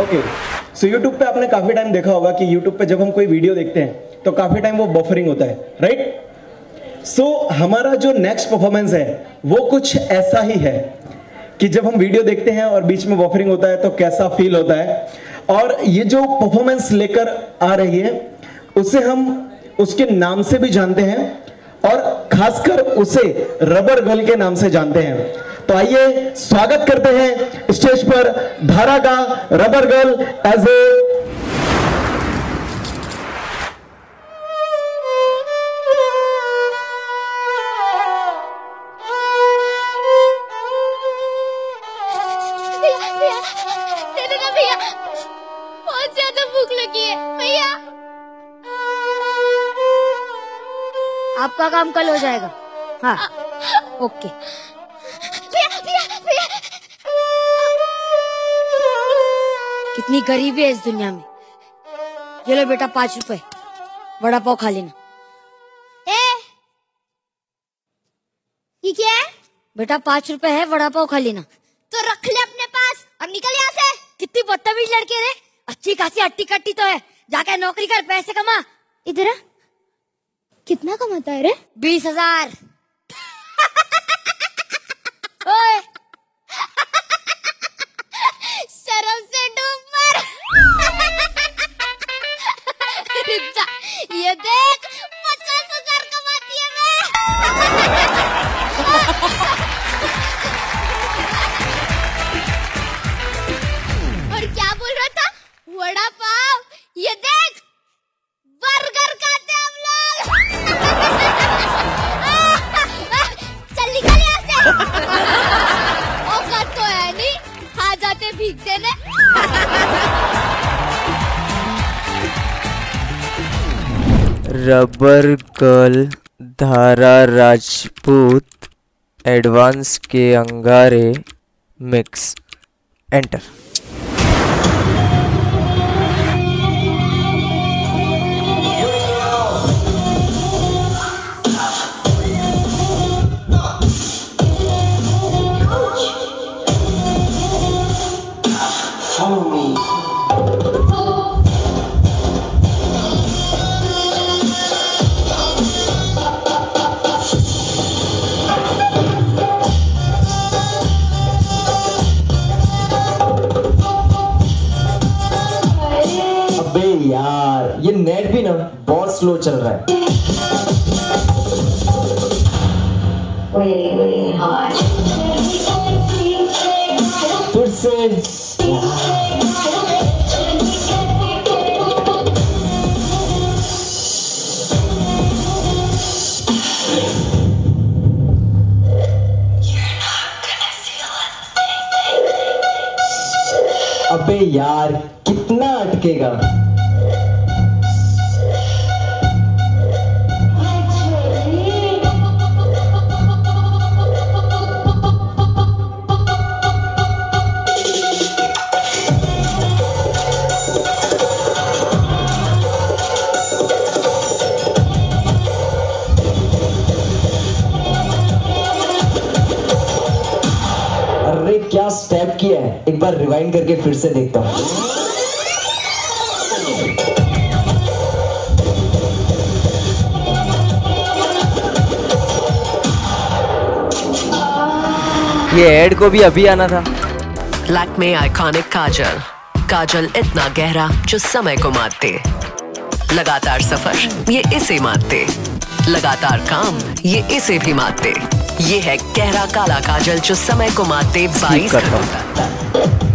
Okay so YouTube पे आपने काफ़ी टाइम देखा होगा कि यूट्यूब पे जब हम कोई वीडियो देखते हैं तो काफ़ी टाइम वो बफरिंग होता है राइट right? सो so, हमारा जो नेक्स्ट परफॉर्मेंस है वो कुछ ऐसा ही है कि जब हम वीडियो देखते हैं और बीच में बफरिंग होता है तो कैसा फील होता है? और ये जो परफॉर्मेंस लेकर आ रही है उसे हम उसके नाम से भी जानते हैं और खासकर उसे रबर गर्ल के नाम से जानते हैं। तो आइए स्वागत करते हैं स्टेज पर धारा का रबर गर्ल एज ए भैया भैया दे दो ना भैया बहुत ज़्यादा भूख लगी है भैया। आपका काम कल हो जाएगा। हाँ ओके। कितनी गरीबी है इस दुनिया में। ये लो बेटा पाँच रुपए। बड़ा पाव खा लेना। ए ये क्या है? बेटा पाँच रुपए है बड़ा पाव खा लेना। तो रख ले अपने पास और निकल यहाँ से। कितनी बदतमीज लड़के रे। अच्छी खासी हट्टी कट्टी तो है। जाके नौकरी कर पैसे कमा। इधर कितना कमाता है रे? बीस हज़ार। वड़ा पाव, ये देख, बर्गर खाते हम लोग। चल निकल यहाँ से। औकात तो है नहीं, खा जाते भीग देने रबर गर्ल, धारा राजपूत, एडवांस के अंगारे, मिक्स, एंटर। अबे यार ये नेट भी ना बहुत स्लो चल रहा है। फिर से। अबे यार कितना अटकेगा? अरे क्या स्टेप किया है? एक बार रिवाइंड करके फिर से देखता हूँ। ये एड को भी अभी आना था। लैक्मे आइकॉनिक काजल। काजल इतना गहरा जो समय को मारते लगातार सफ़र ये इसे मारते लगातार काम ये इसे भी मारते ये है गहरा काला काजल जो समय को माते बाईस हूँ। घंटों तक